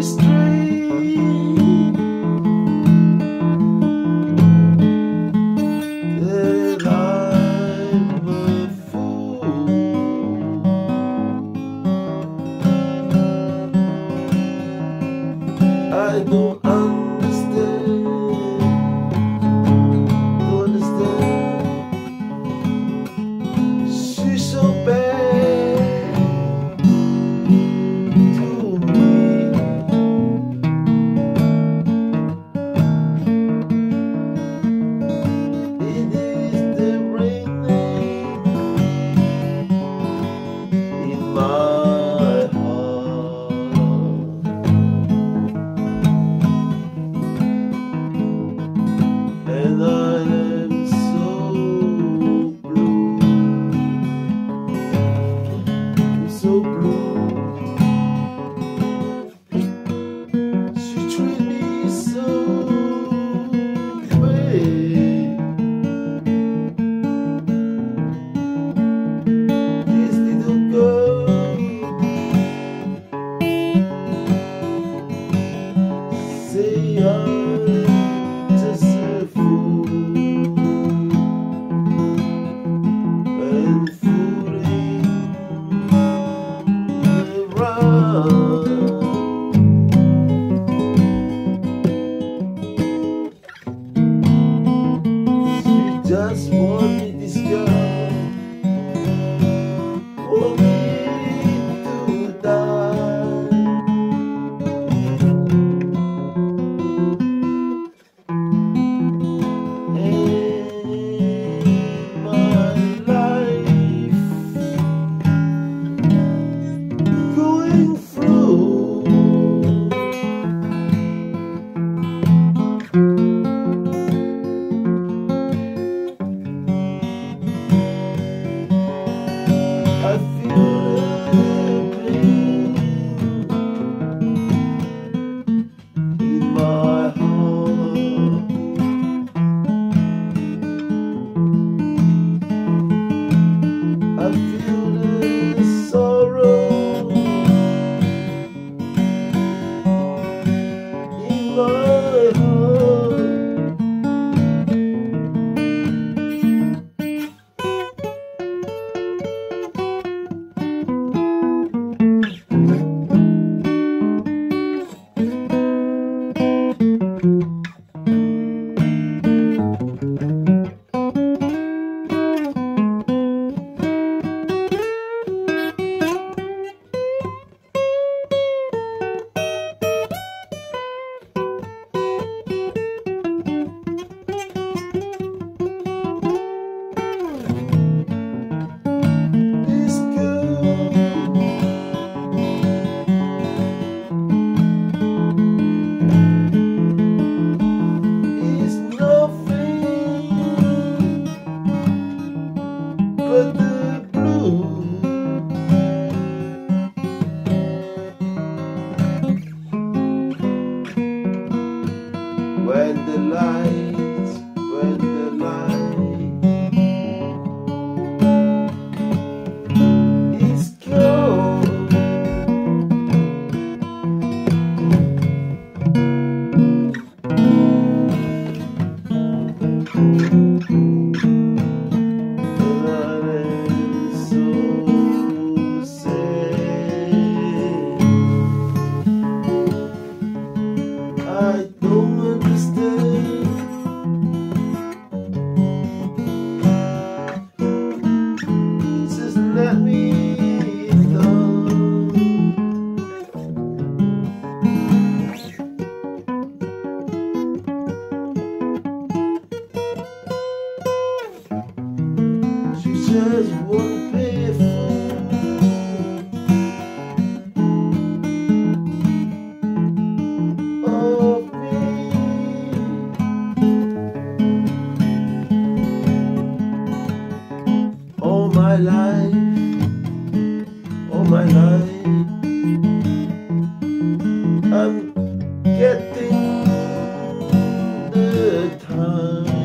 astray. just want me this girl. I life, all my life. I'm getting the time.